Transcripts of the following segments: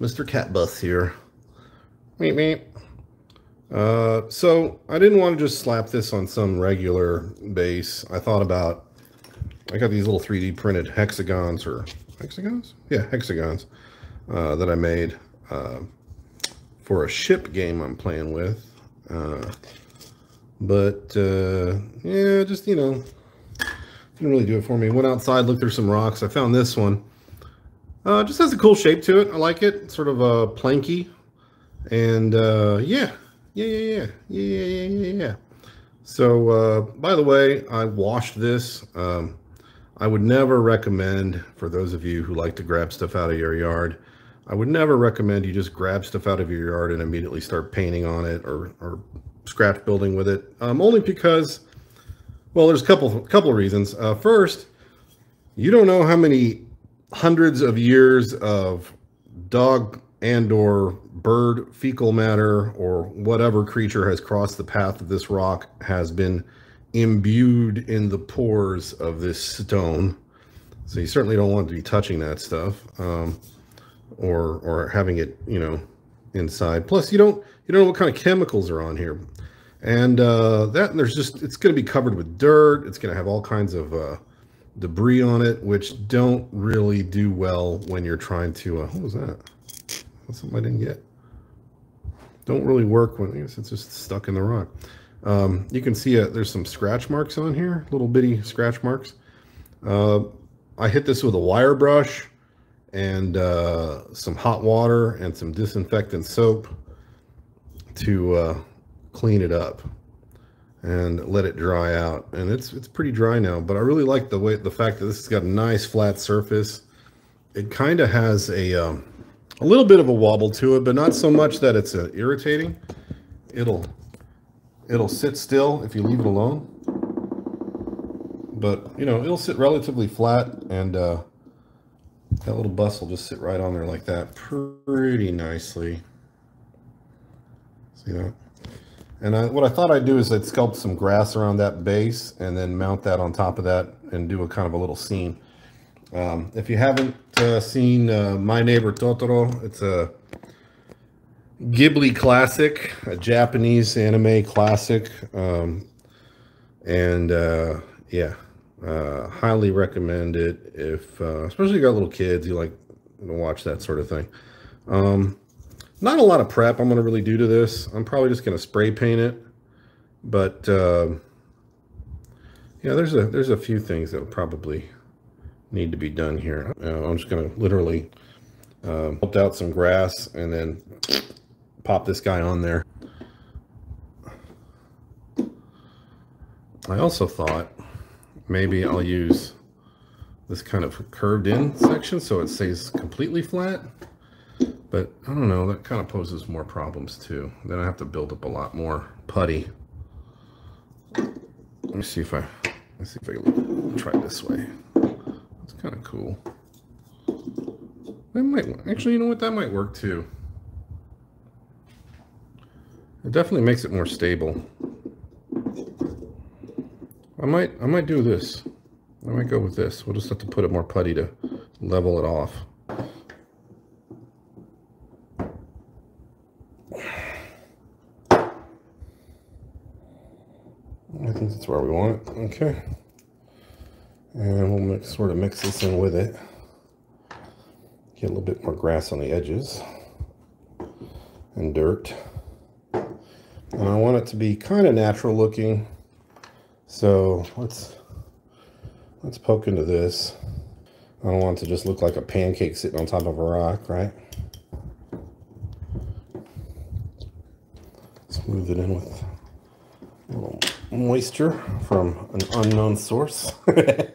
Mr. Catbus here. Meep meep. Uh, so I didn't want to just slap this on some regular base. I thought about, I got these little 3D printed hexagons or hexagons? Yeah, hexagons uh, that I made uh, for a ship game I'm playing with. Uh, but uh, yeah, just, you know, didn't really do it for me. Went outside, looked through some rocks. I found this one. Uh, just has a cool shape to it. I like it. Sort of a uh, planky. And uh, yeah, yeah, yeah, yeah, yeah, yeah, yeah, yeah. So, uh, by the way, I washed this. Um, I would never recommend, for those of you who like to grab stuff out of your yard, I would never recommend you just grab stuff out of your yard and immediately start painting on it or, or scratch building with it. Um, only because, well, there's a couple, couple of reasons. Uh, first, you don't know how many hundreds of years of dog and or bird fecal matter or whatever creature has crossed the path of this rock has been imbued in the pores of this stone. So you certainly don't want to be touching that stuff um, or or having it, you know, inside. Plus, you don't you don't know what kind of chemicals are on here, and uh, that and there's just it's going to be covered with dirt. It's going to have all kinds of uh, debris on it, which don't really do well when you're trying to. Uh, what was that? That's something I didn't get. Don't really work when it's just stuck in the rock. Um, you can see uh, there's some scratch marks on here, little bitty scratch marks. Uh, I hit this with a wire brush and uh, some hot water and some disinfectant soap to uh, clean it up and let it dry out. And it's it's pretty dry now, but I really like the way the fact that this has got a nice flat surface. It kind of has a um, a little bit of a wobble to it, but not so much that it's uh, irritating. It'll it'll sit still if you leave it alone. But you know, it'll sit relatively flat and uh, that little bus will just sit right on there like that pretty nicely. See that? And I, what I thought I'd do is I'd sculpt some grass around that base and then mount that on top of that and do a kind of a little scene. Um, if you haven't uh, seen uh, My Neighbor Totoro, it's a Ghibli classic, a Japanese anime classic. Um, and uh, yeah, uh, highly recommend it if, uh, especially you got little kids, you like to watch that sort of thing. Um, not a lot of prep I'm going to really do to this. I'm probably just going to spray paint it. But, uh, yeah, there's a, there's a few things that will probably need to be done here. Uh, I'm just going to literally uh, help out some grass and then pop this guy on there. I also thought maybe I'll use this kind of curved in section so it stays completely flat. But I don't know, that kind of poses more problems too. Then I have to build up a lot more putty. Let me see if I, let's see if I can try this way. It's kind of cool. That might, actually, you know what, that might work too. It definitely makes it more stable. I might, I might do this. I might go with this. We'll just have to put it more putty to level it off. I think that's where we want it. Okay. And we'll mix, sort of mix this in with it. Get a little bit more grass on the edges and dirt. And I want it to be kind of natural looking. So let's let's poke into this. I don't want it to just look like a pancake sitting on top of a rock, right? Smooth it in with a little moisture from an unknown source. so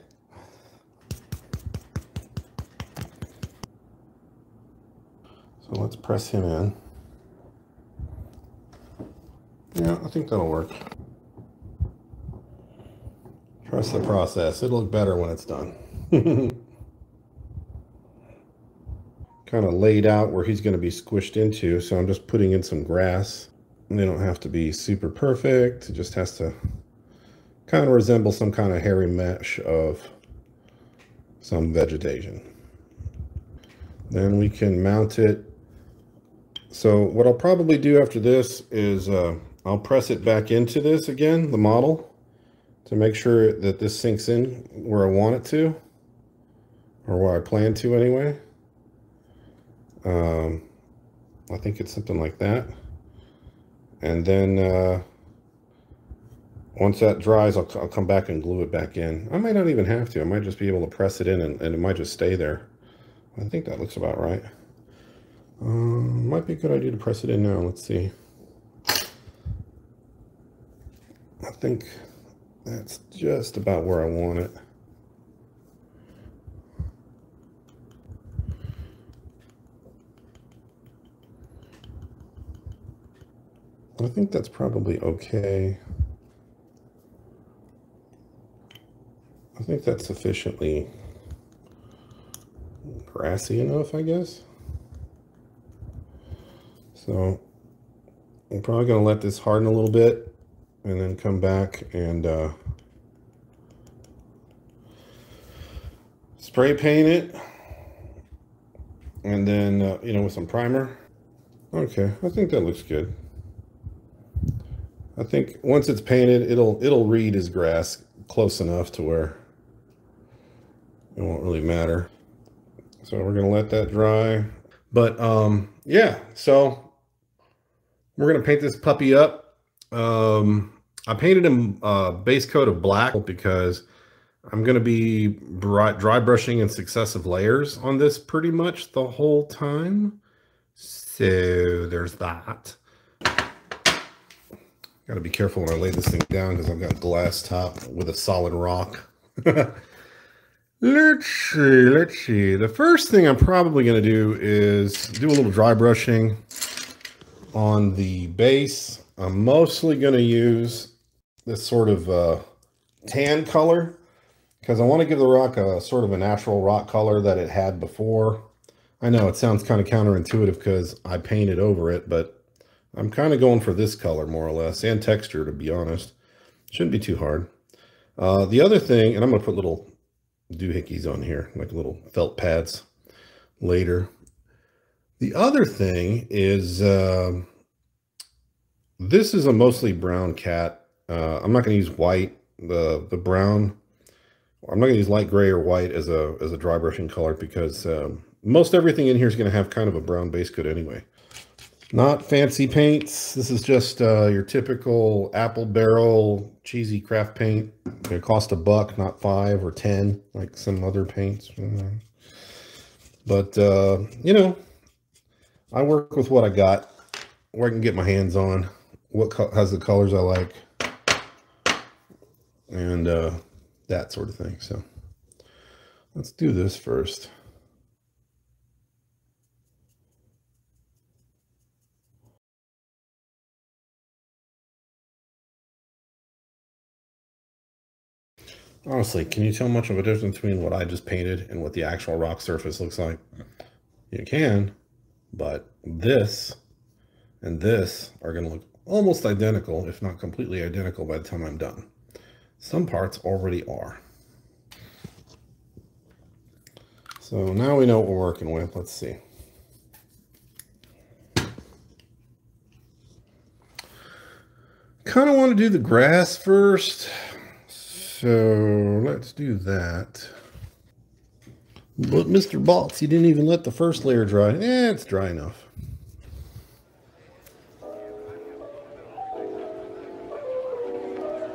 let's press him in. Yeah, I think that'll work. Trust the process. It'll look better when it's done. kind of laid out where he's going to be squished into, so I'm just putting in some grass. They don't have to be super perfect. It just has to kind of resemble some kind of hairy mesh of some vegetation. Then we can mount it So what I'll probably do after this is uh, I'll press it back into this again, the model, to make sure that this sinks in where I want it to, or where I plan to anyway. Um, I think it's something like that. And then uh, once that dries, I'll, I'll come back and glue it back in. I might not even have to. I might just be able to press it in and, and it might just stay there. I think that looks about right. Um, might be a good idea to press it in now. Let's see. I think that's just about where I want it. I think that's probably okay. I think that's sufficiently grassy enough, I guess. So I'm probably going to let this harden a little bit and then come back and uh, spray paint it and then, uh, you know, with some primer. Okay, I think that looks good. I think once it's painted, it'll it'll read as grass close enough to where it won't really matter. So we're gonna let that dry. But um, yeah, so we're to paint this puppy up. Um, I painted him a uh, base coat of black because I'm going to be dry brushing in successive layers on this pretty much the whole time. So there's that. Got to be careful when I lay this thing down because I've got glass top with a solid rock. let's see, let's see. The first thing I'm probably going to do is do a little dry brushing on the base, I'm mostly going to use this sort of uh, tan color because I want to give the rock a sort of a natural rock color that it had before. I know it sounds kind of counterintuitive because I painted over it, but I'm kind of going for this color more or less and texture, to be honest. Shouldn't be too hard. Uh, the other thing, and I'm going to put little doohickeys on here, like little felt pads later. The other thing is uh, this is a mostly brown cat. Uh, I'm not going to use white. The the brown. I'm not going to use light gray or white as a as a dry brushing color because um, most everything in here is going to have kind of a brown base coat anyway. Not fancy paints. This is just uh, your typical apple barrel cheesy craft paint. It cost a buck, not five or ten like some other paints. But uh, you know, I work with what I got, where I can get my hands on, what has the colors I like, and uh, that sort of thing. So let's do this first. Honestly, can you tell much of a difference between what I just painted and what the actual rock surface looks like? You can, but this and this are going to look almost identical, if not completely identical by the time I'm done. Some parts already are. So now we know what we're working with. Let's see. Kind of want to do the grass first. So let's do that. But Mr. Baltz, you didn't even let the first layer dry. Eh, it's dry enough.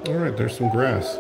All right, there's some grass.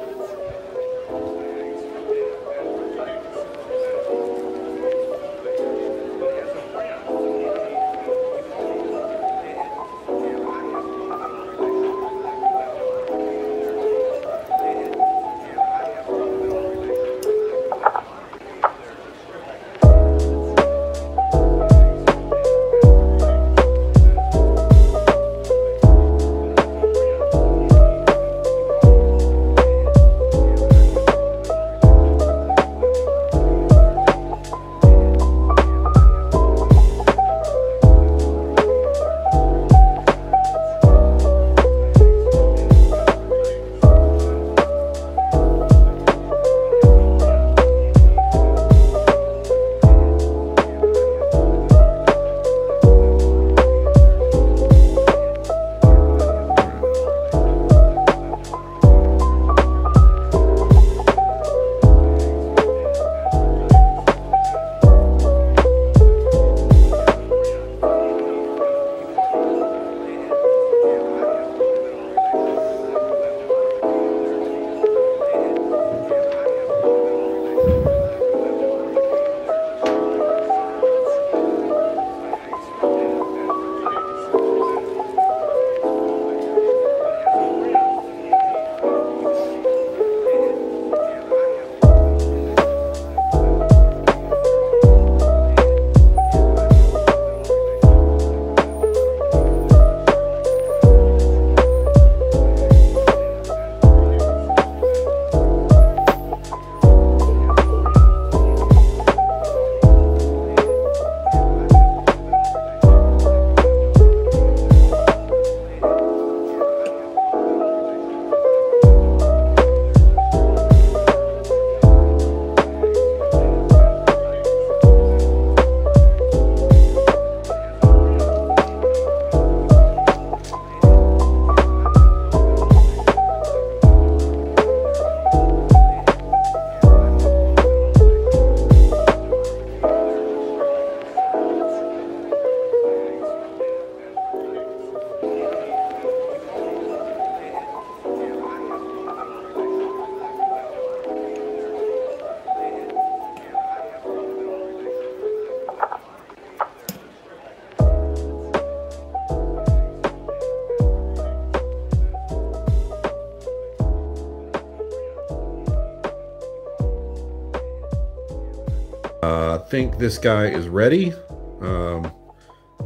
Think this guy is ready. Um,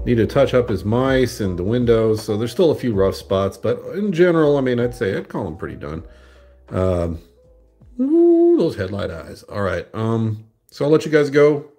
need to touch up his mice and the windows, so there's still a few rough spots, but in general, I mean, I'd say I'd call him pretty done. Um, ooh, those headlight eyes. All right, um, so I'll let you guys go.